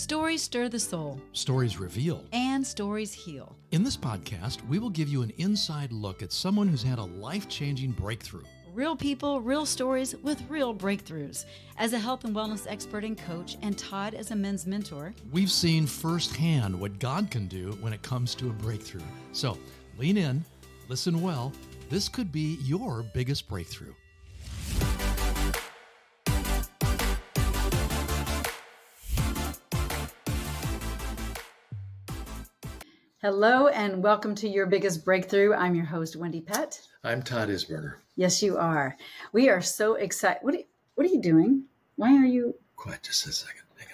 Stories stir the soul, Stories reveal. and stories heal. In this podcast, we will give you an inside look at someone who's had a life changing breakthrough. Real people, real stories with real breakthroughs. As a health and wellness expert and coach, and Todd as a men's mentor, We've seen firsthand what God can do when it comes to a breakthrough. So lean in, listen well. This could be your biggest breakthrough. Hello and welcome to Your Biggest Breakthrough. I'm your host, Wendie Pett. I'm Todd Isberner. Yes, you are. We are so excited. What are, what are you doing? Why are you Quiet just a second. Hang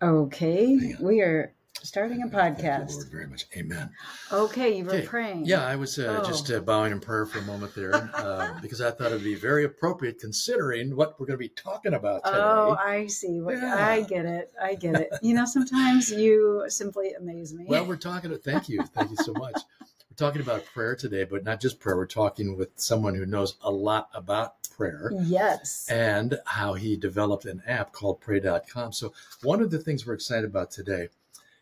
on. okay? Hang on. We are starting a Thank you, podcast. Lord, very much. Amen. Okay, you were Okay. praying. Yeah, I was uh, Oh. just uh, bowing in prayer for a moment there uh, because I thought it'd be very appropriate considering what we're going to be talking about today. Oh, I see. What Yeah. I get it. I get it. You know, sometimes you simply amaze me. well, we're talking. Thank you. Thank you so much. We're talking about prayer today, but not just prayer. We're talking with someone who knows a lot about prayer. yes. and how he developed an app called pray.com. So, one of the things we're excited about today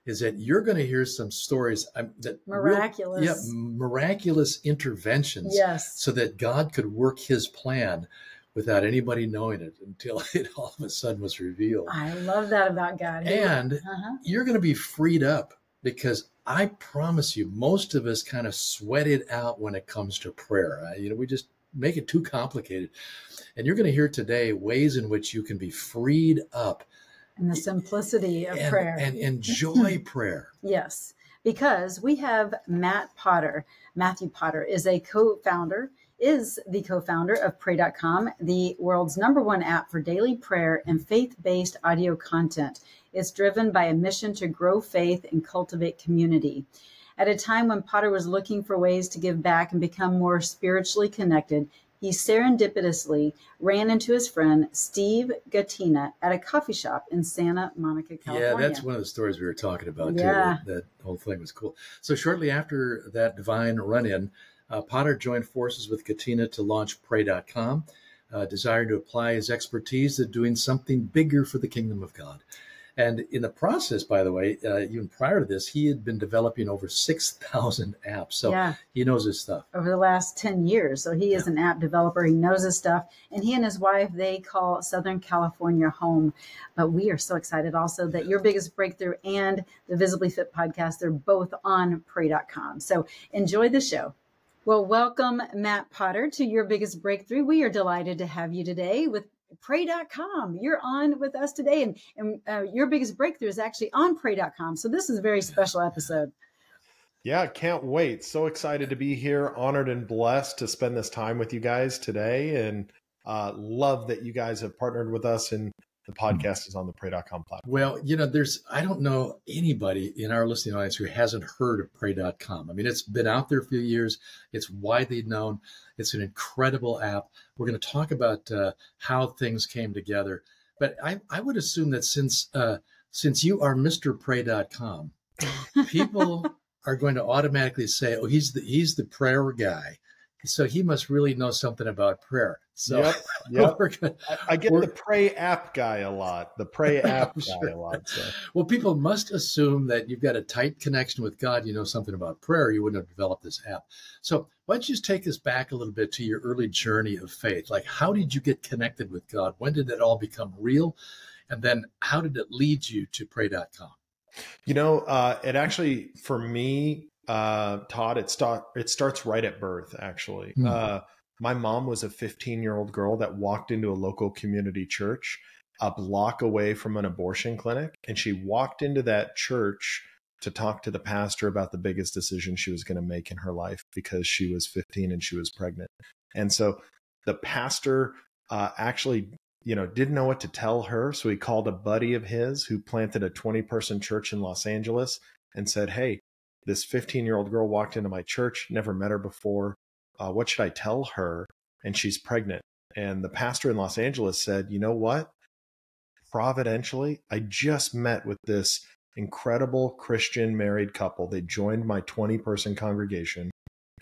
is that you're going to hear some stories um, that real- Miraculous. yeah, miraculous interventions Yes. so that God could work his plan without anybody knowing it until it all of a sudden was revealed. I love that about God. And uh-huh. you're going to be freed up because I promise you, most of us kind of sweat it out when it comes to prayer. Uh, you know, we just make it too complicated. And you're going to hear today ways in which you can be freed up and the simplicity of and, prayer. and enjoy prayer. Yes, because we have Matt Potter. Matthew Potter is a co-founder, is the co-founder of Pray.com, the world's number one app for daily prayer and faith-based audio content. It's driven by a mission to grow faith and cultivate community. At a time when Potter was looking for ways to give back and become more spiritually connected, he serendipitously ran into his friend Steve Gatena at a coffee shop in Santa Monica, California. Yeah, that's one of the stories we were talking about too. Yeah. That, that whole thing was cool. So shortly after that divine run-in, uh, Potter joined forces with Gatena to launch Pray.com, uh, desiring to apply his expertise to doing something bigger for the kingdom of God. And in the process, by the way, uh, even prior to this, he had been developing over 6,000 apps. So yeah. he knows his stuff. over the last 10 years. So he is an app developer. He knows his stuff. And he and his wife, they call Southern California home. But we are so excited also that your biggest breakthrough and the Visibly Fit podcast, they're both on pray.com. So enjoy the show. Well, welcome, Matt Potter, to your biggest breakthrough. We are delighted to have you today with pray.com. You're on with us today, and, and uh, your biggest breakthrough is actually on pray.com. So this is a very special episode. Yeah, can't wait. So excited to be here. Honored and blessed to spend this time with you guys today. And uh, love that you guys have partnered with us and the podcast is on the pray.com platform. Well, you know, there's, I don't know anybody in our listening audience who hasn't heard of pray.com. I mean, it's been out there for a few years, it's widely known, it's an incredible app. We're going to talk about uh, how things came together. But I, I would assume that since, uh, since you are Mr. Pray.com, people are going to automatically say, oh, he's the, he's the prayer guy. So he must really know something about prayer. So Yep, yep. gonna, I, get the pray app guy a lot. The pray app guy sure. a lot. So. Well, people must assume that you've got a tight connection with God. You know something about prayer. You wouldn't have developed this app. So, why don't you just take us back a little bit to your early journey of faith? Like, how did you get connected with God? When did it all become real? And then, how did it lead you to pray.com? You know, uh, it actually for me, uh, Todd, it start it starts right at birth. Actually, Hmm. uh, my mom was a 15 year old girl that walked into a local community church a block away from an abortion clinic, and she walked into that church to talk to the pastor about the biggest decision she was going to make in her life because she was 15 and she was pregnant. And so the pastor uh, actually you know, didn't know what to tell her. So he called a buddy of his who planted a 20 person church in Los Angeles and said, Hey, this 15 year old girl walked into my church, never met her before. Uh, what should I tell her? And she's pregnant. And the pastor in Los Angeles said, You know what? Providentially, I just met with this incredible Christian married couple. They joined my 20 person congregation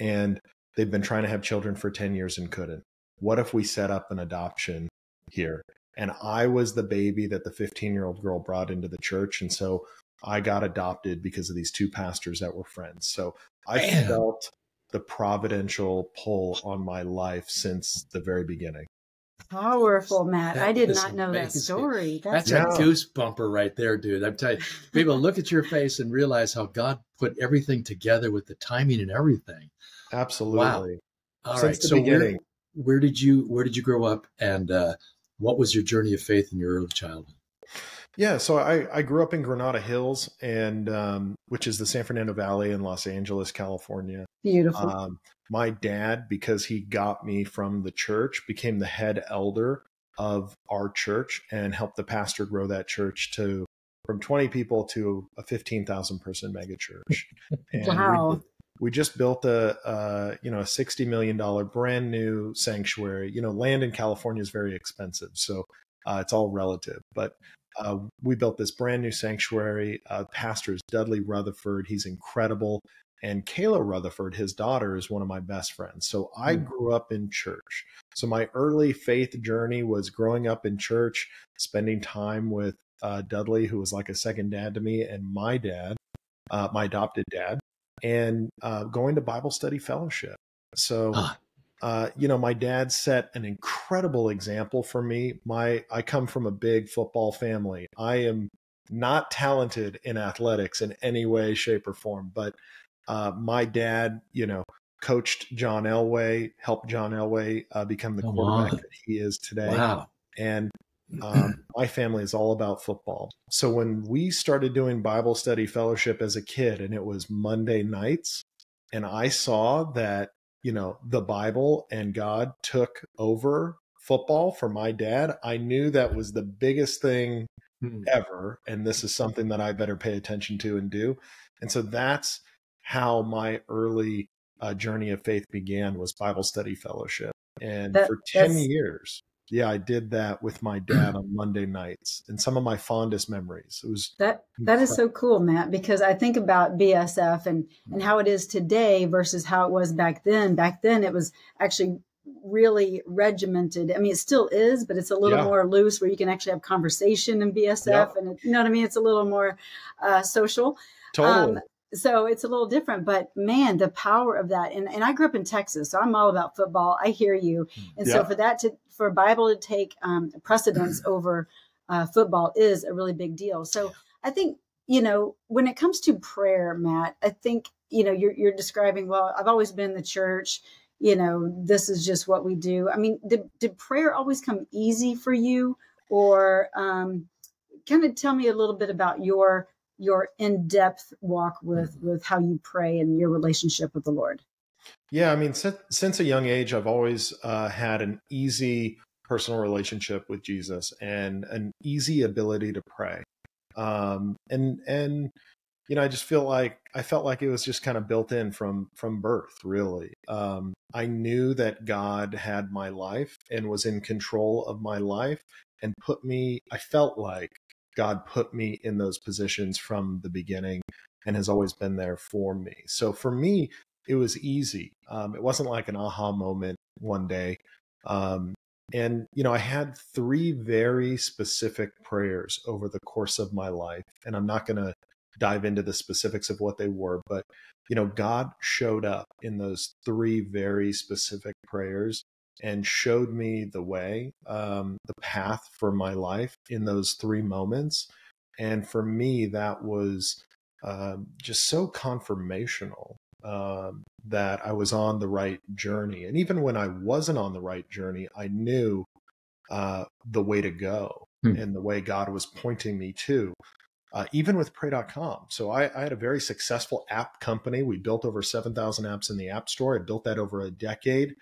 and they've been trying to have children for 10 years and couldn't. What if we set up an adoption here? And I was the baby that the 15 year old girl brought into the church. And so I got adopted because of these two pastors that were friends. So I Man. felt the providential pull on my life since the very beginning. Powerful, Matt. That I did not know amazing. that story. That's, That's a goosebumper right there, dude. I'm telling you, people look at your face and realize how God put everything together with the timing and everything. Absolutely. Wow. All Since right. So where, where did you where did you grow up, and uh, what was your journey of faith in your early childhood? Yeah, so I, I grew up in Granada Hills, and um, which is the San Fernando Valley in Los Angeles, California. Beautiful. Um, my dad, because he got me from the church, became the head elder of our church and helped the pastor grow that church to from 20 people to a 15,000 person mega church. wow. We, we, just built a, uh, you know, a $60 million brand new sanctuary. You know, land in California is very expensive. So uh, it's all relative. But uh, we built this brand new sanctuary. Uh, pastor is Dudley Rutherford. He's incredible. And Kayla Rutherford, his daughter, is one of my best friends. So I hmm. grew up in church. So my early faith journey was growing up in church, spending time with uh, Dudley, who was like a second dad to me, and my dad, uh, my adopted dad, and uh, going to Bible study fellowship. So uh, you know, my dad set an incredible example for me. My I come from a big football family. I am not talented in athletics in any way, shape, or form, but uh, my dad, you know, coached John Elway, helped John Elway uh, become the quarterback that he is today. Wow. And um, my family is all about football. So when we started doing Bible study fellowship as a kid, and it was Monday nights, and I saw that you know, the Bible and God took over football for my dad, I knew that was the biggest thing hmm. ever. And this is something that I better pay attention to and do. And so that's how my early uh, journey of faith began was Bible study fellowship. And that, for 10 years, yeah, I did that with my dad on Monday nights and some of my fondest memories. It was that that is so cool, Matt, because I think about BSF and and how it is today versus how it was back then. Back then it was actually really regimented. I mean, it still is, but it's a little yeah. more loose where you can actually have conversation in BSF yep. and it, you know what I mean? It's a little more uh, social. Totally. Um, so it's a little different but man the power of that and, and i grew up in texas so i'm all about football i hear you and yeah. so for that to for bible to take um, precedence over uh, football is a really big deal. So i think you know when it comes to prayer matt i think you know you're, you're describing well i've always been in the church you know this is just what we do. I mean did, did prayer always come easy for you? Or um, kind of tell me a little bit about your your in-depth walk with mm-hmm. with how you pray and your relationship with the lord yeah i mean since, since a young age i've always uh, had an easy personal relationship with jesus and an easy ability to pray um, and and you know i just feel like i felt like it was just kind of built in from from birth really um, i knew that god had my life and was in control of my life and put me i felt like God put me in those positions from the beginning and has always been there for me. So for me, it was easy. Um, it wasn't like an aha moment one day. Um, and, you know, I had three very specific prayers over the course of my life. And I'm not going to dive into the specifics of what they were, but, you know, God showed up in those three very specific prayers and showed me the way, um, the path for my life in those three moments. And for me, that was uh, just so confirmational um, that I was on the right journey. And even when I wasn't on the right journey, I knew uh, the way to go hmm. and the way God was pointing me to. Uh, even with pray.com. So I, I, had a very successful app company. We built over 7,000 apps in the App Store. I built that over a decade.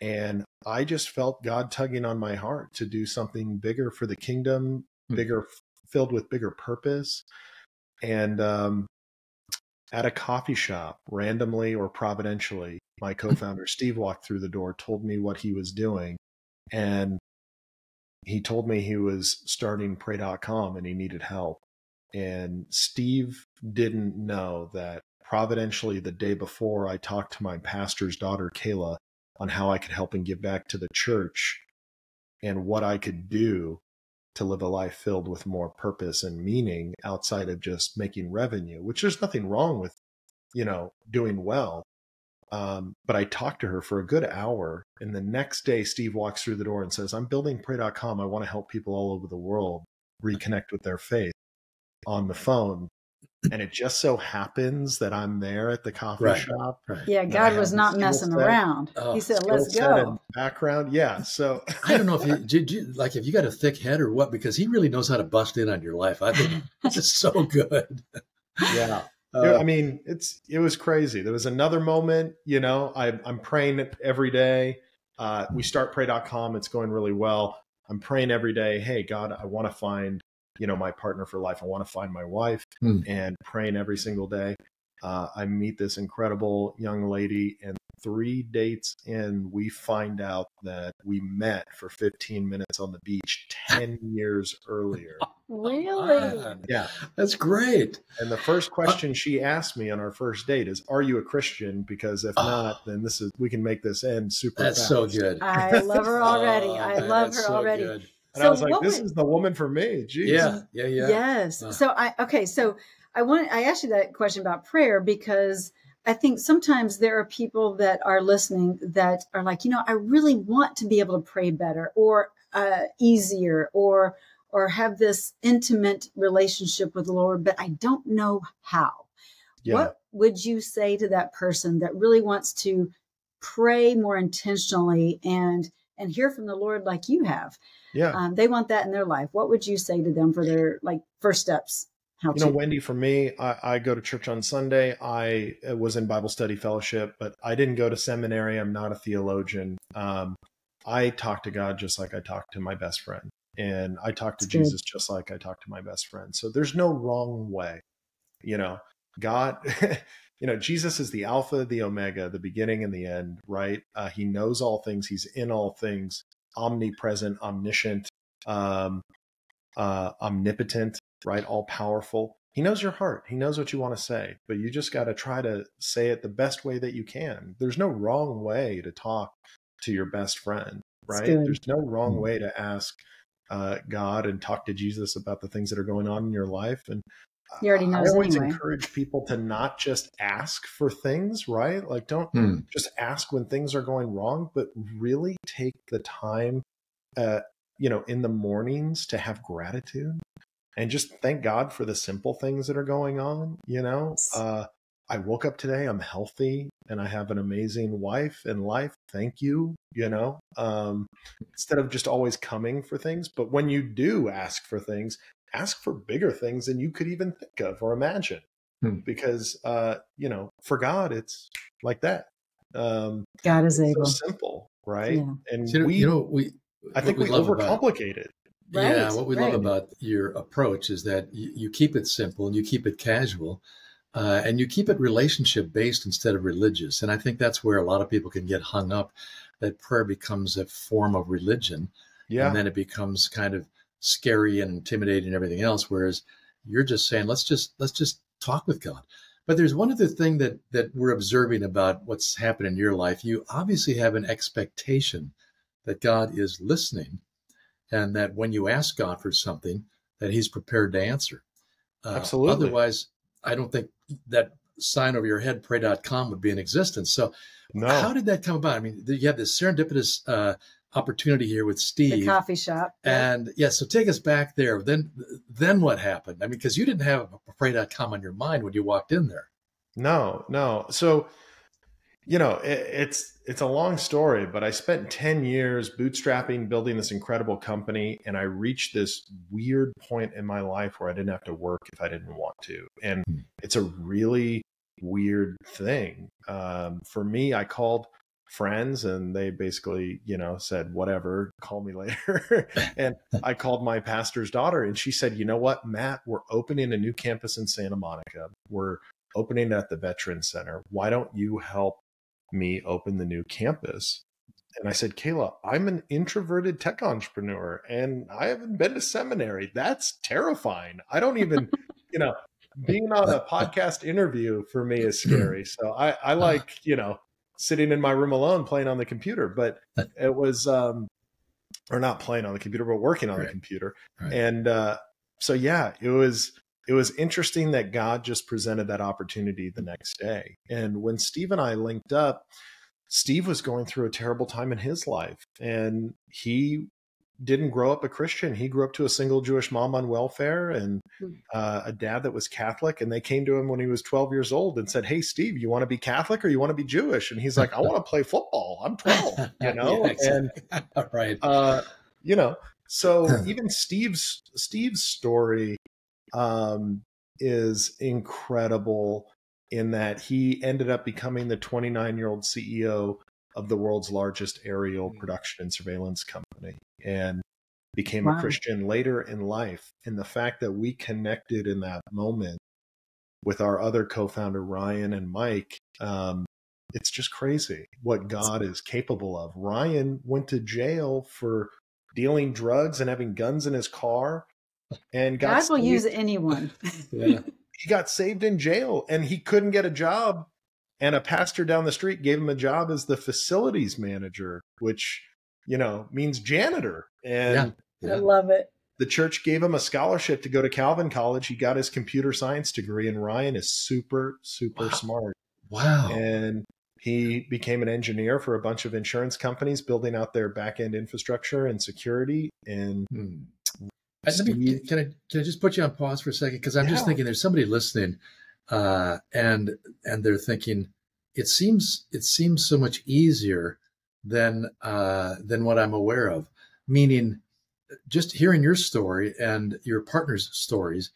And I just felt God tugging on my heart to do something bigger for the kingdom, mm-hmm. bigger, filled with bigger purpose. And um, at a coffee shop, randomly or providentially, my co founder Steve walked through the door, told me what he was doing. And he told me he was starting pray.com and he needed help. And Steve didn't know that providentially the day before I talked to my pastor's daughter, Kayla, on how I could help and give back to the church and what I could do to live a life filled with more purpose and meaning outside of just making revenue, which there's nothing wrong with, you know, doing well. Um, but I talked to her for a good hour. And the next day, Steve walks through the door and says, I'm building pray.com. I want to help people all over the world reconnect with their faith on the phone. And it just so happens that I'm there at the coffee Right. shop. Right. Yeah, God was not messing around. Oh, he said, let's go. Background. Yeah. So I don't know if you, do, do, like if you got a thick head or what, because he really knows how to bust in on your life. I think it's just so good. yeah. Uh, I mean, it's it was crazy. There was another moment, you know, I, I'm praying every day. Uh, we start pray.com. It's going really well. I'm praying every day. Hey, God, I want to find, you know, my partner for life. I want to find my wife Hmm. and praying every single day. Uh, I meet this incredible young lady, and three dates in, we find out that we met for 15 minutes on the beach 10 years earlier. Really? Yeah. that's great. And the first question she asked me on our first date is, "Are you a Christian?" Because if Oh. not, then this is we can make this end super. That's fast. so good. I love her already. Oh, I love that's her so already. good. And So I was like, "This would- is the woman for me." Jeez. Yeah, yeah, yeah. Yes. Uh. So I okay, so I want I asked you that question about prayer because I think sometimes there are people that are listening that are like, you know, I really want to be able to pray better or uh, easier or or have this intimate relationship with the Lord, but I don't know how. Yeah. What would you say to that person that really wants to pray more intentionally and and hear from the Lord like you have? Yeah. um, they want that in their life what would you say to them for their like first steps how You know, Wendie, for me, I, I go to church on Sunday. I uh, was in Bible study fellowship, but I didn't go to seminary. I'm not a theologian. Um, I talk to God just like I talk to my best friend, and I talk to That's good. Jesus just like I talk to my best friend. So there's no wrong way. You know, God, you know, Jesus is the Alpha, the Omega, the beginning and the end, right? Uh, he knows all things. He's in all things, omnipresent, omniscient, um, uh, omnipotent, right? All powerful. He knows your heart. He knows what you want to say, but you just got to try to say it the best way that you can. There's no wrong way to talk to your best friend, right? There's no wrong Mhm. way to ask uh, God and talk to Jesus about the things that are going on in your life. And He already I always anyway. encourage people to not just ask for things, right? Like, don't Hmm. just ask when things are going wrong, but really take the time, uh, you know, in the mornings to have gratitude and just thank God for the simple things that are going on. You know, uh, I woke up today, I'm healthy, and I have an amazing wife and life. Thank you. You know, um, instead of just always coming for things, but when you do ask for things, ask for bigger things than you could even think of or imagine. Hmm. Because, uh, you know, for God, it's like that. Um, God is able. so simple, right? Yeah. And You know, we, you know, we. I think what we, love about- overcomplicate it. yeah, what we right. love about your approach is that you, you keep it simple and you keep it casual, uh, and you keep it relationship based instead of religious. And I think that's where a lot of people can get hung up. That prayer becomes a form of religion, Yeah. and then it becomes kind of scary and intimidating and everything else. Whereas you're just saying, let's just let's just talk with God. But there's one other thing that that we're observing about what's happened in your life. You obviously have an expectation that God is listening, and that when you ask God for something, that He's prepared to answer. Uh, Absolutely. Otherwise, I don't think that sign over your head, pray.com, would be in existence. So, no. how did that come about? I mean, you have this serendipitous uh, opportunity here with The Steve. coffee shop. Yeah. And yeah, so take us back there. Then, then what happened? I mean, because you didn't have a pray.com on your mind when you walked in there. No, no. So, you know, it, it's it's a long story, but I spent 10 years bootstrapping, building this incredible company, and I reached this weird point in my life where I didn't have to work if I didn't want to. And Hmm. it's a really weird thing. Um, for me, I called friends and they basically, you know, said, whatever, call me later. and I called my pastor's daughter and she said, you know what, Matt, we're opening a new campus in Santa Monica. We're opening at the Veterans Center. Why don't you help me open the new campus? And I said, Kayla, I'm an introverted tech entrepreneur and I haven't been to seminary. That's terrifying. I don't even, you know, being on a podcast interview for me is hmm. scary. So I, I like, you know, sitting in my room alone playing on the computer. But it was, um, or not playing on the computer, but working on Right. the computer. Right. And uh, so, yeah, it was it was interesting that God just presented that opportunity the next day. And when Steve and I linked up, Steve was going through a terrible time in his life, and he didn't grow up a Christian. He grew up to a single Jewish mom on welfare and Hmm. uh, a dad that was Catholic. And they came to him when he was 12 years old and said, Hey, Steve, you want to be Catholic or you want to be Jewish? And he's like, I want to play football. I'm 12, you know? Yeah, And right. uh, you know, so even Steve's Steve's story um, is incredible in that he ended up becoming the 29 year old CEO of the world's largest aerial production and surveillance company, and became Wow. a Christian later in life. And the fact that we connected in that moment with our other co-founder Ryan and Mike. Um, it's just crazy what God is capable of. Ryan went to jail for dealing drugs and having guns in his car, and got God will saved- use anyone. Yeah. he got saved in jail, and he couldn't get a job. And a pastor down the street gave him a job as the facilities manager, which you know means janitor. And Yeah. I love it. the church gave him a scholarship to go to Calvin College. He got his computer science degree, and Ryan is super, super Wow. smart. Wow. And he became an engineer for a bunch of insurance companies, building out their back end infrastructure and security. And Hmm. Uh, me- can I can I just put you on pause for a second because I'm just thinking there's somebody listening, uh, and and they're thinking it seems it seems so much easier than uh, than what I'm aware of. Meaning, just hearing your story and your partner's stories,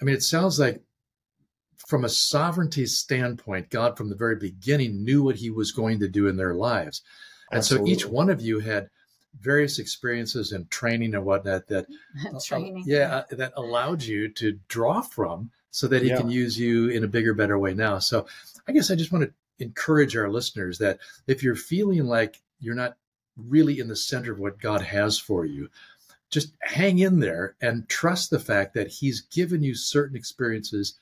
I mean, it sounds like from a sovereignty standpoint, God from the very beginning knew what He was going to do in their lives, and so each one of you had various experiences and training and whatnot that Training. yeah, uh, that allowed you to draw from so that he Yeah. can use you in a bigger, better way now. So I guess I just want to encourage our listeners that if you're feeling like you're not really in the center of what God has for you, just hang in there and trust the fact that he's given you certain experiences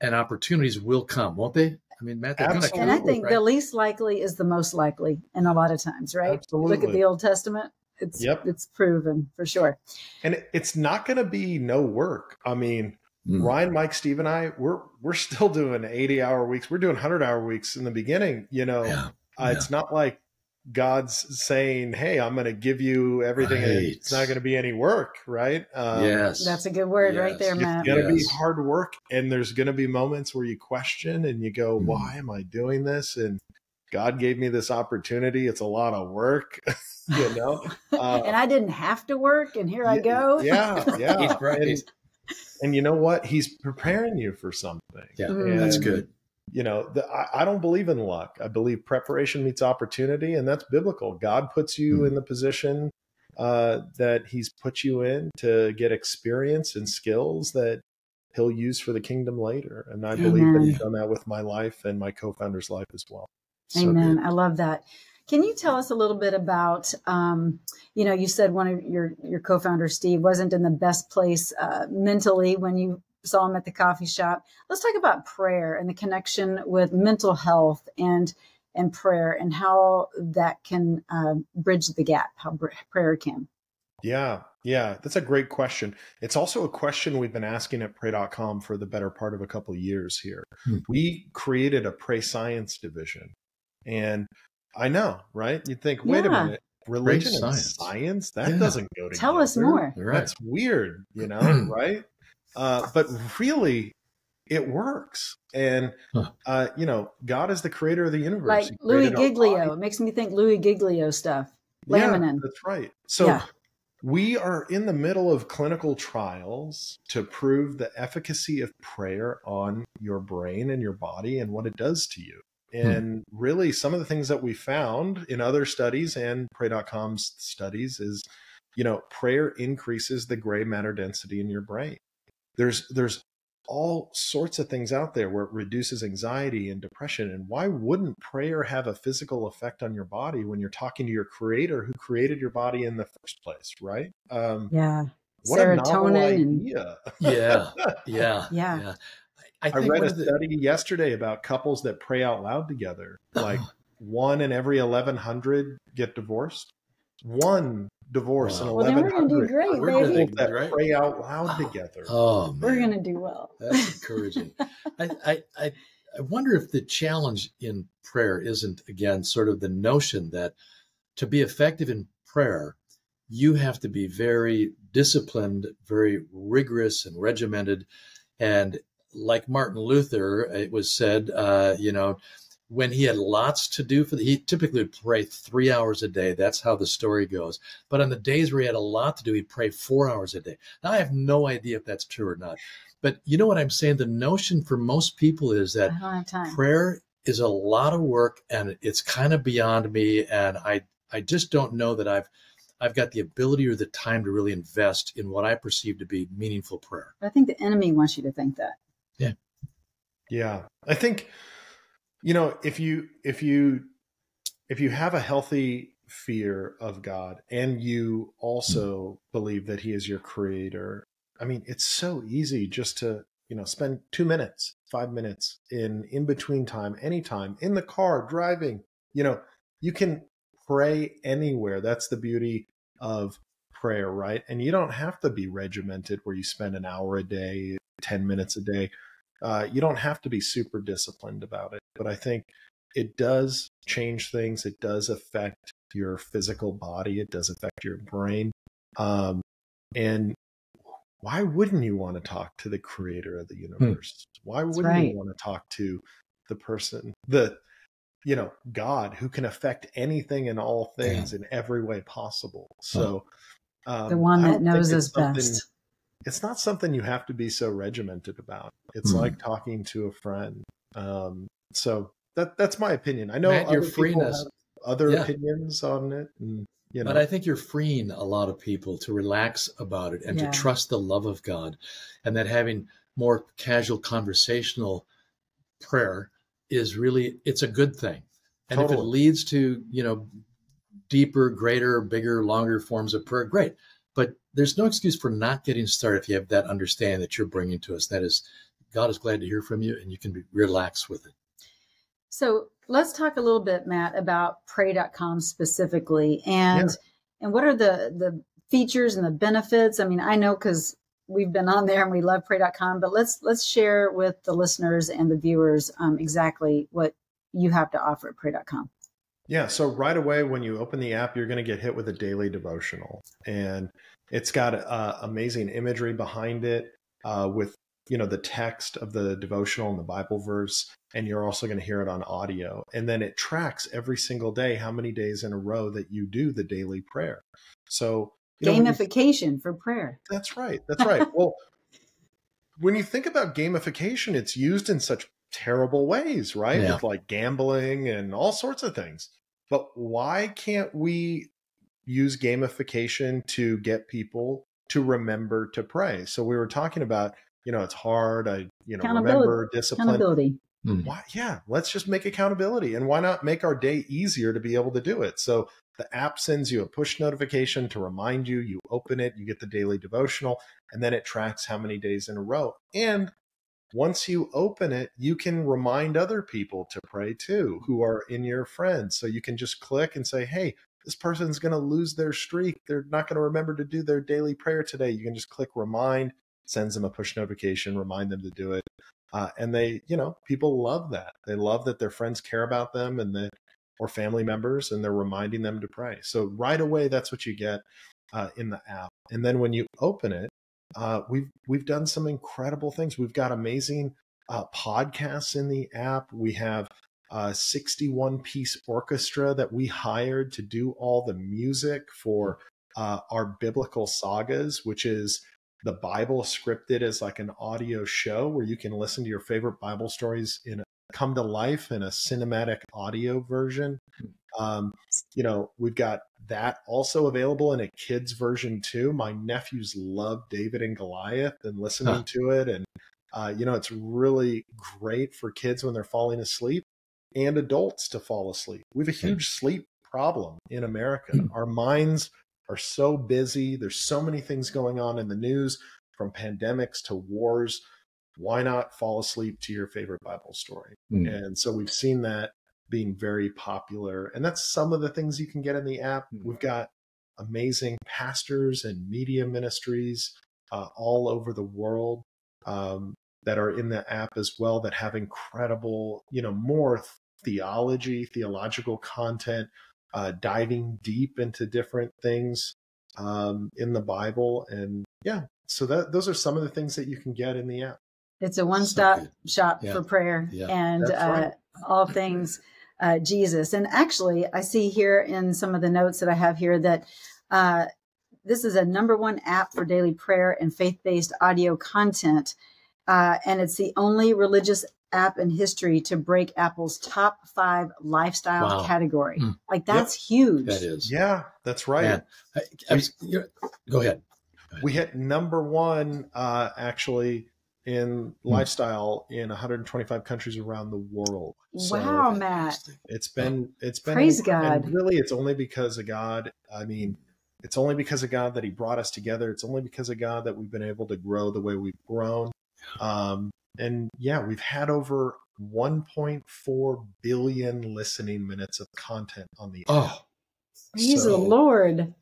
and opportunities will come, won't they? I mean, Matt, they're going to Absolutely. And I think right? the least likely is the most likely in a lot of times, right? Look at the Old Testament. It's Yep. it's proven for sure. and it's not going to be no work. I mean, Mm. Ryan, Mike, Steve, and I, we're we're still doing eighty hour weeks. We're doing hundred hour weeks in the beginning. You know, Yeah. uh, it's not like God's saying, "Hey, I'm going to give you everything, and Right. it's not going to be any work." Right? Um, yes. That's a good word right Yes. there, It's Matt. going to Yes. be hard work, and there's going to be moments where you question and you go, Mhm. "Why am I doing this?" And God gave me this opportunity. It's a lot of work, you know. Uh, and I didn't have to work, and here I go. Yeah, yeah. Right. And, and you know what? He's preparing you for something. Yeah, Mm. that's good. You know, the, I, I don't believe in luck. I believe preparation meets opportunity, and that's biblical. God puts you Mm. in the position uh, that He's put you in to get experience and skills that He'll use for the kingdom later. And I believe that Amen. He's done that with my life and my co-founder's life as well. So Amen. good. I love that. Can you tell us a little bit about, um, you know, you said one of your your co-founder Steve wasn't in the best place uh, mentally when you saw him at the coffee shop. Let's talk about prayer and the connection with mental health and and prayer and how that can uh, bridge the gap. How br- prayer can. Yeah, yeah, that's a great question. It's also a question we've been asking at pray.com for the better part of a couple of years here. Hmm. We created a pray science division. And I know, right? You'd think, wait a minute, religion and science. science? That Yeah. doesn't go together. Tell us more. You're right. That's weird, you know, right? Uh, but really, it works. And, Huh. uh, you know, God is the creator of the universe. Like He Louie Giglio. It makes me think Louie Giglio stuff. Laminin. Yeah, that's right. So Yeah. we are in the middle of clinical trials to prove the efficacy of prayer on your brain and your body and what it does to you. And really, some of the things that we found in other studies and Pray.com's studies is, you know, prayer increases the gray matter density in your brain. There's there's all sorts of things out there where it reduces anxiety and depression. And why wouldn't prayer have a physical effect on your body when you're talking to your creator who created your body in the first place, right? Um, Yeah. what a novel Serotonin and idea. Yeah, yeah, Yeah. I, I I read a of the- study yesterday about couples that pray out loud together. Like one in every 1100 get divorced. One divorce Wow. in Well, then we're gonna do great, We're gonna that great. pray out loud together. Oh, man. We're gonna do well. That's encouraging. I, I, I, I wonder if the challenge in prayer isn't, again, sort of the notion that to be effective in prayer, you have to be very disciplined, very rigorous and regimented. And like Martin Luther, it was said, uh, you know, when he had lots to do for the, he typically would pray three hours a day. That's how the story goes. But on the days where he had a lot to do, he'd pray four hours a day. Now, I have no idea if that's true or not. But you know what I'm saying? The notion for most people is that I don't have time. prayer is a lot of work and it's kind of beyond me. And I, I just don't know that I've, I've got the ability or the time to really invest in what I perceive to be meaningful prayer. I think the enemy wants you to think that. Yeah. Yeah. I think you know, if you if you if you have a healthy fear of God and you also believe that he is your creator, I mean, it's so easy just to, you know, spend 2 minutes, 5 minutes in in between time, anytime, in the car, driving. You know, you can pray anywhere. That's the beauty of prayer, right? And you don't have to be regimented where you spend an hour a day, 10 minutes a day. Uh, you don't have to be super disciplined about it. But I think it does change things. It does affect your physical body. It does affect your brain. Um, and why wouldn't you want to talk to the creator of the universe? Why wouldn't right. you want to talk to the person, the, you know, God who can affect anything and all things in every way possible? So, um, the one that knows us best. it's not something you have to be so regimented about. It's Hmm. like talking to a friend. Um, so that that's my opinion. I know Matt, your other people freeness- have other Yeah. opinions on it, and you know, But I think you're freeing a lot of people to relax about it and Yeah. to trust the love of God. And that having more casual conversational prayer is really it's a good thing. And if it leads to, you know, deeper, greater, bigger, longer forms of prayer, great. But there's no excuse for not getting started if you have that understanding that you're bringing to us. That is, God is glad to hear from you and you can be relaxed with it. So let's talk a little bit, Matt, about pray.com specifically and Yeah. and what are the the features and the benefits? I mean, I know because we've been on there and we love pray.com, but let's let's share with the listeners and the viewers um, exactly what you have to offer at pray.com. Yeah. So right away, when you open the app, you're going to get hit with a daily devotional, and it's got uh, amazing imagery behind it uh, with you know the text of the devotional and the Bible verse, and you're also going to hear it on audio, and then it tracks every single day how many days in a row that you do the daily prayer. So you know, you Gamification for prayer. that's right. That's right. well, when you think about gamification, it's used in such terrible ways, right? Yeah. With like gambling and all sorts of things. But why can't we use gamification to get people to remember to pray? So we were talking about, you know, it's hard. I, you know, remember discipline. Accountability. Hmm. Why, yeah, let's just make accountability. And why not make our day easier to be able to do it? So the app sends you a push notification to remind you, you open it, you get the daily devotional, and then it tracks how many days in a row. And once you open it, you can remind other people to pray too, who are in your friends. So you can just click and say, hey, this person's going to lose their streak. They're not going to remember to do their daily prayer today. You can just click remind, sends them a push notification, remind them to do it. Uh, and they, you know, people love that. They love that their friends care about them and that, or family members, and they're reminding them to pray. So right away, that's what you get uh, in the app. And then when you open it, uh, we've we've done some incredible things. We've got amazing uh, podcasts in the app. We have a 61 piece orchestra that we hired to do all the music for uh, our biblical sagas, which is the Bible scripted as like an audio show where you can listen to your favorite Bible stories in a, come to life in a cinematic audio version. Um, you know, we've got that also available in a kids version too. My nephews love David and Goliath and listening Huh. to it. And, uh, you know, it's really great for kids when they're falling asleep and adults to fall asleep. We have a huge sleep problem in America. Our minds are so busy. There's so many things going on in the news from pandemics to wars. Why not fall asleep to your favorite Bible story? Hmm. And so we've seen that being very popular. And that's some of the things you can get in the app. Hmm. We've got amazing pastors and media ministries uh, all over the world um, that are in the app as well that have incredible, you know, more theology, theological content, uh, diving deep into different things um, in the Bible. And yeah, so that those are some of the things that you can get in the app. It's a one-stop so shop yeah. for prayer yeah. and uh, all things uh, Jesus. And actually, I see here in some of the notes that I have here that uh, this is a number one app for daily prayer and faith-based audio content, uh, and it's the only religious app in history to break Apple's top five lifestyle wow. category. Mm. Like that's yep. huge. That is. Yeah, that's right. Man, I, I was, go ahead. Go ahead. We hit number one uh, actually in mm. lifestyle in 125 countries around the world. So wow, Matt! It's been it's been praise God. really, it's only because of God. I mean, it's only because of God that He brought us together. It's only because of God that we've been able to grow the way we've grown. Um, and yeah, we've had over 1.4 billion listening minutes of content on the oh, praise so the Lord.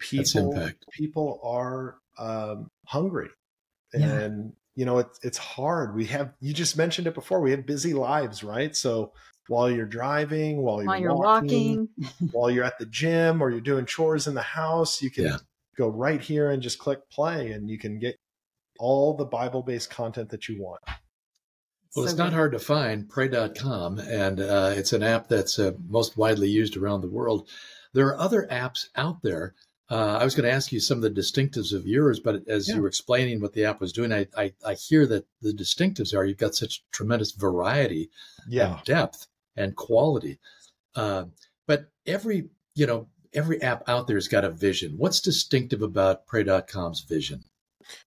People, people are um, hungry, yeah. and you know it's it's hard. We have you just mentioned it before. We have busy lives, right? So while you're driving, while you're, while you're walking, walking. while you're at the gym, or you're doing chores in the house, you can yeah. go right here and just click play, and you can get all the Bible based content that you want. Well, it's not hard to find, pray.com, and uh, it's an app that's uh, most widely used around the world. There are other apps out there. Uh, I was going to ask you some of the distinctives of yours, but as yeah. you were explaining what the app was doing, I, I, I, hear that the distinctives are you've got such tremendous variety yeah. and depth and quality. Uh, but every, you know, every app out there has got a vision. What's distinctive about pray.com's vision?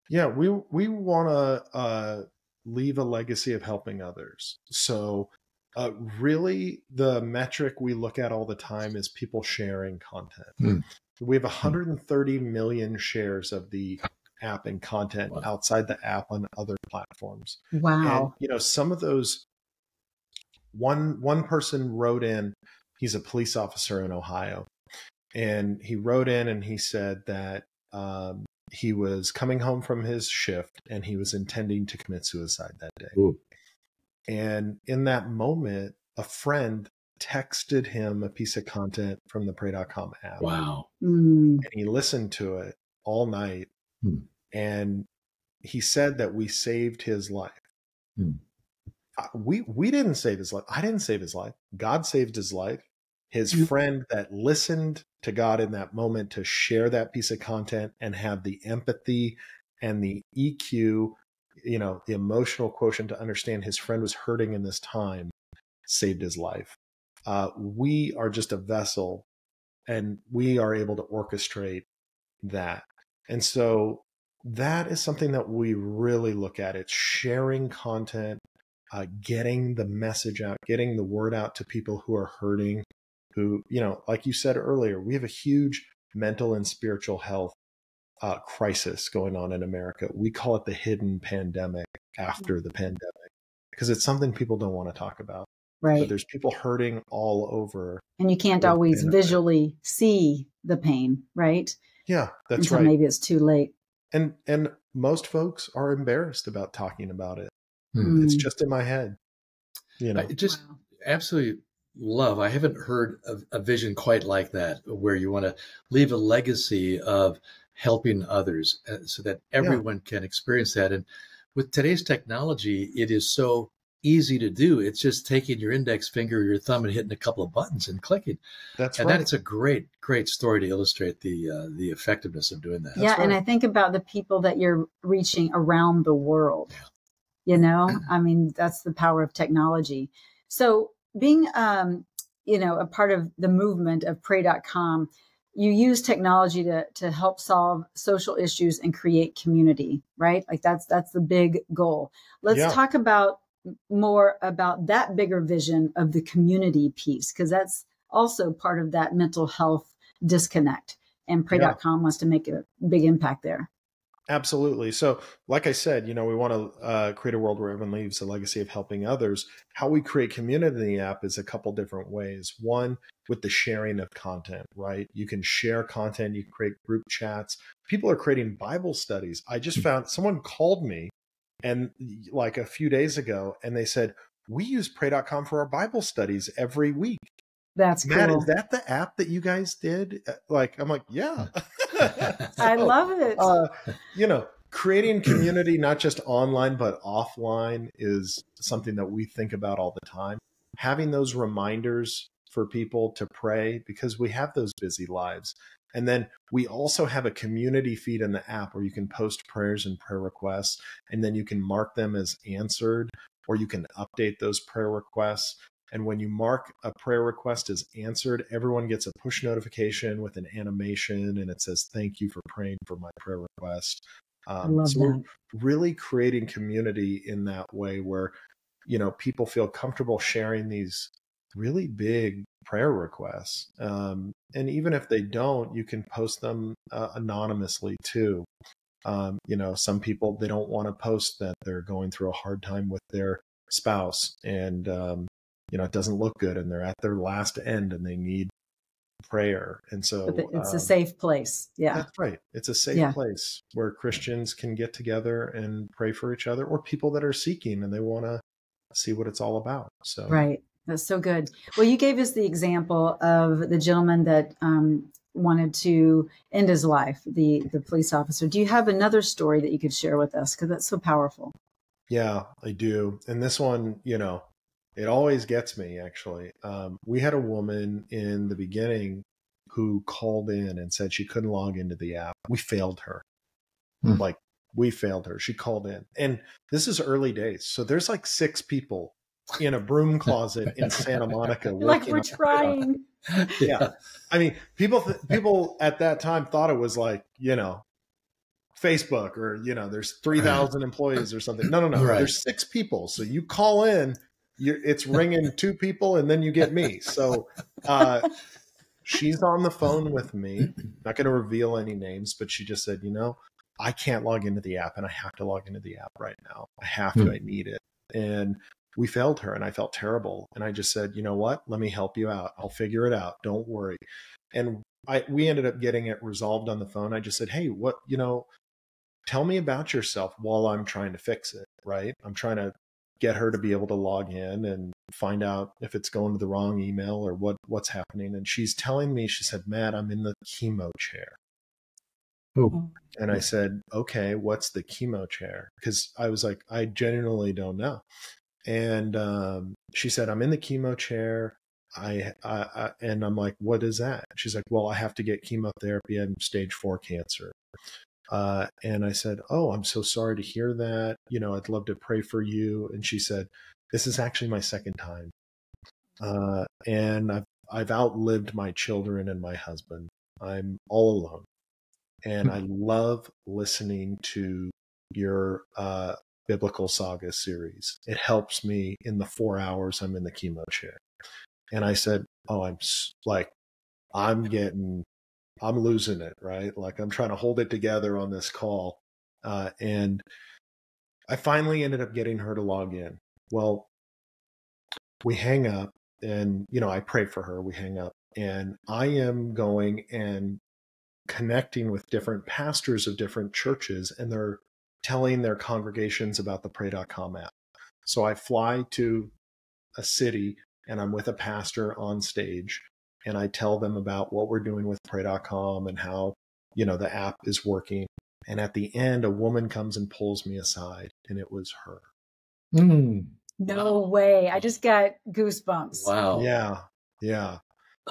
Yeah, we we want to uh, leave a legacy of helping others. So, uh, really, the metric we look at all the time is people sharing content. Mm. We have 130 million shares of the app and content wow. outside the app on other platforms. Wow! And, you know, some of those. One one person wrote in. He's a police officer in Ohio, and he wrote in and he said that um, he was coming home from his shift and he was intending to commit suicide that day. Ooh. And in that moment, a friend texted him a piece of content from the pray.com app. Wow. Mm. And he listened to it all night. Mm. And he said that we saved his life. Mm. We we didn't save his life. I didn't save his life. God saved his life his mm-hmm. friend that listened to God in that moment to share that piece of content and have the empathy and the EQ, you know, the emotional quotient to understand his friend was hurting in this time saved his life. Uh, we are just a vessel and we are able to orchestrate that. And so that is something that we really look at. It's sharing content, uh, getting the message out, getting the word out to people who are hurting, who, you know, like you said earlier, we have a huge mental and spiritual health uh, crisis going on in America. We call it the hidden pandemic after the pandemic because it's something people don't want to talk about. Right. But there's people hurting all over. And you can't always pandemic. visually see the pain, right? Yeah, that's Until right. Maybe it's too late. And and most folks are embarrassed about talking about it. Mm. It's just in my head. You know, I just wow. absolutely love. I haven't heard of a vision quite like that, where you want to leave a legacy of helping others uh, so that everyone yeah. can experience that. And with today's technology, it is so easy to do. It's just taking your index finger or your thumb and hitting a couple of buttons and clicking. That's and right. that's a great, great story to illustrate the uh, the effectiveness of doing that. Yeah, right. and I think about the people that you're reaching around the world. Yeah. You know, I mean, that's the power of technology. So being, um, you know, a part of the movement of pray.com, you use technology to, to help solve social issues and create community, right? Like that's, that's the big goal. Let's yeah. talk about more about that bigger vision of the community piece, because that's also part of that mental health disconnect. And pray.com yeah. wants to make a big impact there. Absolutely. So, like I said, you know, we want to uh, create a world where everyone leaves a legacy of helping others. How we create community in the app is a couple different ways. One, with the sharing of content, right? You can share content, you can create group chats. People are creating Bible studies. I just found someone called me and like a few days ago, and they said, We use pray.com for our Bible studies every week. That's Matt, cool. is that the app that you guys did? Uh, Like, I'm like, yeah. I love it. uh, you know, creating community, not just online, but offline, is something that we think about all the time. Having those reminders for people to pray because we have those busy lives. And then we also have a community feed in the app where you can post prayers and prayer requests, and then you can mark them as answered, or you can update those prayer requests. And when you mark a prayer request as answered, everyone gets a push notification with an animation and it says, Thank you for praying for my prayer request. Um, so we're really creating community in that way where, you know, people feel comfortable sharing these really big prayer requests. Um, and even if they don't, you can post them uh, anonymously too. Um, you know, some people, they don't want to post that they're going through a hard time with their spouse and, um, you know, it doesn't look good and they're at their last end and they need prayer. And so it's a um, safe place. Yeah. that's right. It's a safe Yeah. place where Christians can get together and pray for each other or people that are seeking and they want to see what it's all about. So, Right. That's so good. Well, you gave us the example of the gentleman that um, wanted to end his life, the the police officer. Do you have another story that you could share with us? Because that's so powerful. yeah, I do. And this one, you know, it always gets me actually. Um, we had a woman in the beginning who called in and said she couldn't log into the app. We failed her. Hmm. Like, we failed her. She called in. And this is early days. So there's like six people in a broom closet in Santa Monica. like we're trying. yeah. I mean, people th- people at that time thought it was like you know, Facebook or you know, there's three thousand employees or something. No, no, no. Right. There's six people, so you call in, you're, it's ringing two people, and then you get me. So uh, she's on the phone with me. Not going to reveal any names, but she just said, you know, I can't log into the app, and I have to log into the app right now. I have to. Hmm. I need it. And we failed her, and I felt terrible. And I just said, you know what? Let me help you out. I'll figure it out. Don't worry. And I we ended up getting it resolved on the phone. I just said, hey, what you know, tell me about yourself while I'm trying to fix it. Right? I'm trying to get her to be able to log in and find out if it's going to the wrong email or what what's happening. And she's telling me, she said, Matt, I'm in the chemo chair. Oh, And I said, okay, what's the chemo chair? Because I was like, I genuinely don't know. And um, she said, I'm in the chemo chair. I, I, I and I'm like, what is that? She's like, well, I have to get chemotherapy. I'm stage four cancer. Uh, and I said, oh, I'm so sorry to hear that. You know, I'd love to pray for you. And she said, this is actually my second time. Uh, and I've, I've outlived my children and my husband. I'm all alone and I love listening to your uh, biblical saga series. It helps me in the four hours I'm in the chemo chair. And I said, "Oh, I'm like, I'm getting, I'm losing it, right? Like I'm trying to hold it together on this call." Uh, and I finally ended up getting her to log in. Well, we hang up, and you know, I pray for her. We hang up, and I am going and connecting with different pastors of different churches and they're telling their congregations about the pray.com app. So I fly to a city and I'm with a pastor on stage and I tell them about what we're doing with pray.com and how, you know, the app is working. And at the end, a woman comes and pulls me aside and it was her. Hmm. No way. I just got goosebumps. Wow. Yeah. Yeah.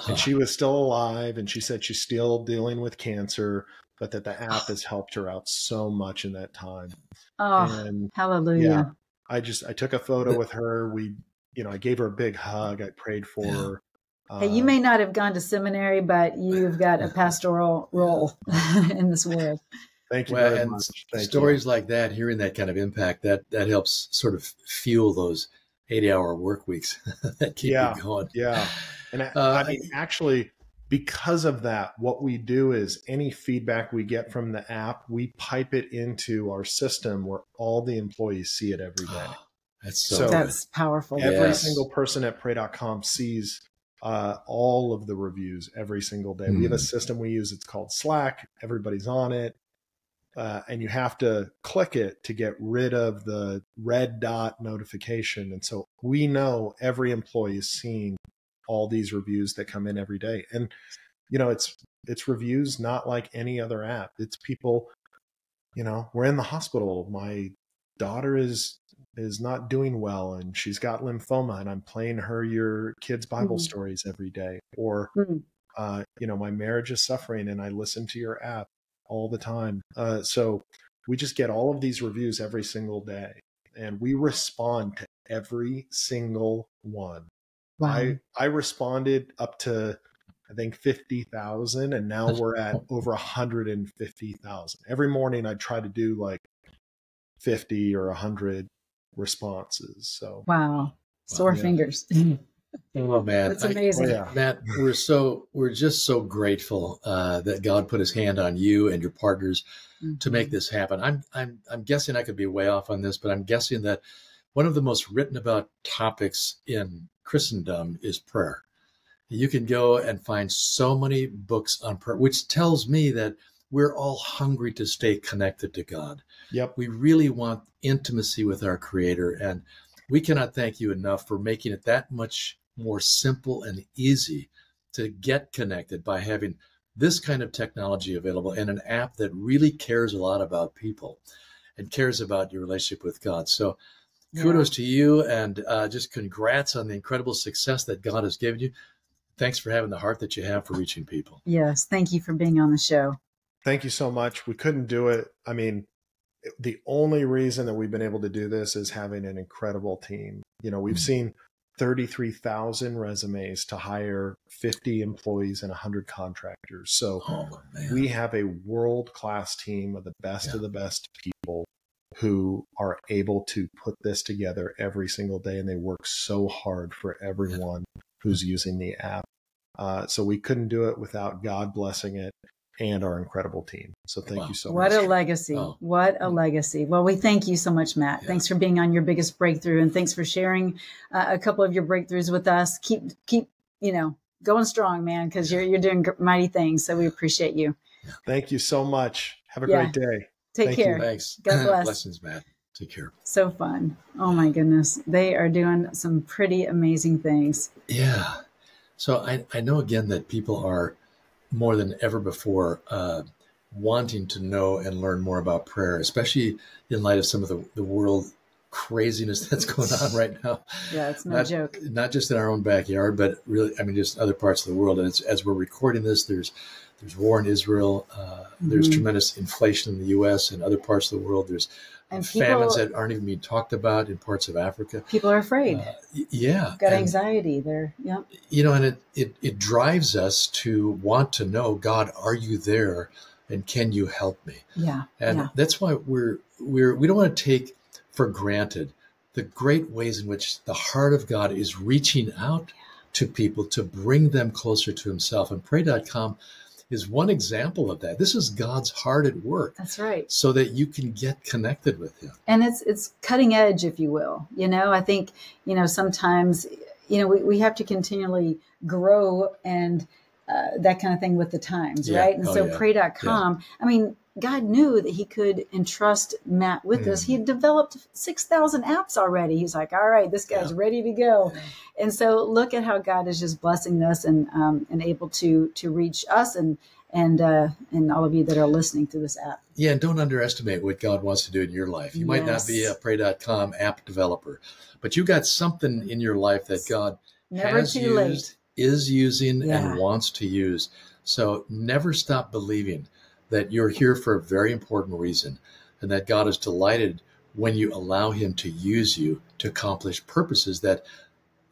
and she was still alive and she said she's still dealing with cancer but that the app has helped her out so much in that time Oh, and hallelujah. yeah i just i took a photo with her we you know i gave her a big hug i prayed for her Hey, you Um, may not have gone to seminary, but you've got a pastoral role in this world. thank you Well, very and much s- Thank you. stories like that, hearing that kind of impact, that that helps sort of fuel those eighty-hour work weeks that keep Yeah. you going. yeah and I, Uh, I mean actually because of that, what we do is any feedback we get from the app, we pipe it into our system where all the employees see it every day. That's so, So- That's powerful. Every Yes. single person at pray.com sees uh, all of the reviews every single day. We have a Hmm. system we use, it's called Slack. Everybody's on it. Uh, and you have to click it to get rid of the red dot notification. And so we know every employee is seeing all these reviews that come in every day. And you know, it's it's reviews not like any other app. It's people, you know, we're in the hospital. My daughter is is not doing well and she's got lymphoma and I'm playing her your kids Bible Mhm. stories every day. Or Mhm. uh, you know, my marriage is suffering and I listen to your app all the time. Uh, so we just get all of these reviews every single day and we respond to every single one. Wow. I I responded up to I think 50,000 and now we're at over 150,000. Every morning I try to do like 50 or 100 responses. So wow. Sore yeah. fingers. oh man, That's I- amazing. Oh, yeah. Matt, we're so we're just so grateful uh, that God put His hand on you and your partners to make this happen. I'm I'm I'm guessing I could be way off on this, but I'm guessing that one of the most written about topics in Christendom is prayer. You can go and find so many books on prayer, which tells me that we're all hungry to stay connected to God. Yep. We really want intimacy with our Creator, and we cannot thank you enough for making it that much more simple and easy to get connected by having this kind of technology available and an app that really cares a lot about people and cares about your relationship with God. So, kudos to you and uh, just congrats on the incredible success that God has given you. Thanks for having the heart that you have for reaching people. Yes. Thank you for being on the show. Thank you so much. We couldn't do it. I mean, the only reason that we've been able to do this is having an incredible team. You know, we've Mhm. seen 33,000 resumes to hire 50 employees and 100 contractors. So Oh, we have a world class team of the best of the best people who are able to put this together every single day and they work so hard for everyone who's using the app uh, so we couldn't do it without god blessing it and our incredible team so thank Wow. you so What much What a legacy. Oh. What a legacy. Well, we thank you so much, Matt. Yeah. Thanks for being on your biggest breakthrough and thanks for sharing uh, a couple of your breakthroughs with us. Keep, keep, you know, going strong, man, because you're, you're doing mighty things. So we appreciate you. thank you so much have a Yeah. great day Take Thank you. care. Thanks. God bless. Blessings, Matt. Take care. So fun. Oh my goodness. They are doing some pretty amazing things. Yeah. So I, I know again that people are more than ever before uh, wanting to know and learn more about prayer, especially in light of some of the, the world craziness that's going on right now. Yeah, it's no not, joke. Not just in our own backyard, but really, I mean, just other parts of the world. And it's, as we're recording this, there's there's war in Israel. Uh, There's Mhm. tremendous inflation in the U.S. and other parts of the world. There's And famines that aren't even being talked about in parts of Africa. people are afraid. Uh, yeah, Got and- anxiety. They're, yep. you know, and it, it it drives us to want to know, God, are you there, and can you help me? Yeah. And yeah. that's why we're we're we don't want to take for granted the great ways in which the heart of God is reaching out to people to bring them closer to Himself. And Pray.com is one example of that. This is God's heart at work, That's right. so that you can get connected with Him. and it's it's cutting edge if you will you know i think you know sometimes you know we, we have to continually grow and uh, that kind of thing with the times Yeah. right and Oh, so yeah. pray.com i mean god knew that he could entrust matt with us Mm. he had developed 6000 apps already he's like all right this guy's Yeah. ready to go Yeah. and so look at how god is just blessing us and um, and able to to reach us and and uh, and all of you that are listening to this app Yeah, and don't underestimate what God wants to do in your life. You might not be a Yes. pray.com app developer, but you got something in your life that God never has too used, late is using, Yeah. and wants to use. So never stop believing that you're here for a very important reason and that God is delighted when you allow Him to use you to accomplish purposes that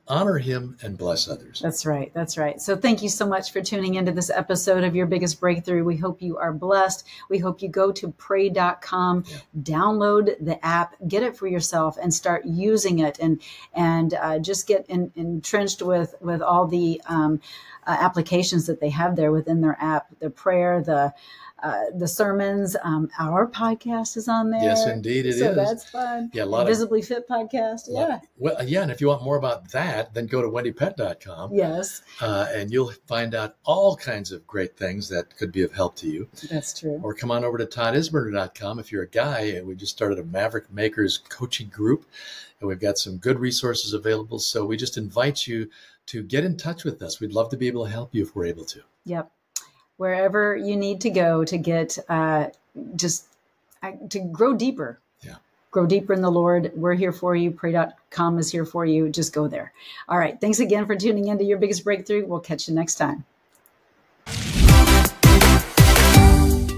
honor him and bless others. That's right. That's right. So thank you so much for tuning into this episode of Your Biggest Breakthrough. We hope you are blessed. We hope you go to pray.com, yeah. download the app, get it for yourself and start using it and, and uh, just get in, entrenched with, with all the um, uh, applications that they have there within their app, the prayer, the, uh, the sermons. Um, our podcast is on there. Yes, indeed, it so is. that's fun. Yeah, a lot Visibly of, Fit podcast. Yeah. well, yeah, and if you want more about that, then go to wendiepett.com. Yes. Uh, and you'll find out all kinds of great things that could be of help to you. That's true. Or come on over to toddisberner.com if you're a guy. We just started a Maverick Makers coaching group, and we've got some good resources available. So we just invite you to get in touch with us. We'd love to be able to help you if we're able to. Yep wherever you need to go to get uh, just uh, to grow deeper. Yeah. Grow deeper in the Lord. We're here for you. Pray.com is here for you. Just go there. All right. Thanks again for tuning in to Your Biggest Breakthrough. We'll catch you next time.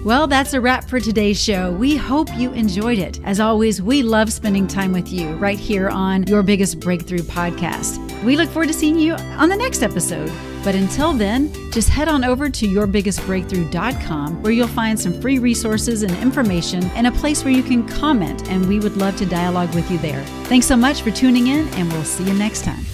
Well, that's a wrap for today's show. We hope you enjoyed it. As always, we love spending time with you right here on Your Biggest Breakthrough podcast. We look forward to seeing you on the next episode. But until then, just head on over to yourbiggestbreakthrough.com where you'll find some free resources and information and a place where you can comment, and we would love to dialogue with you there. Thanks so much for tuning in, and we'll see you next time.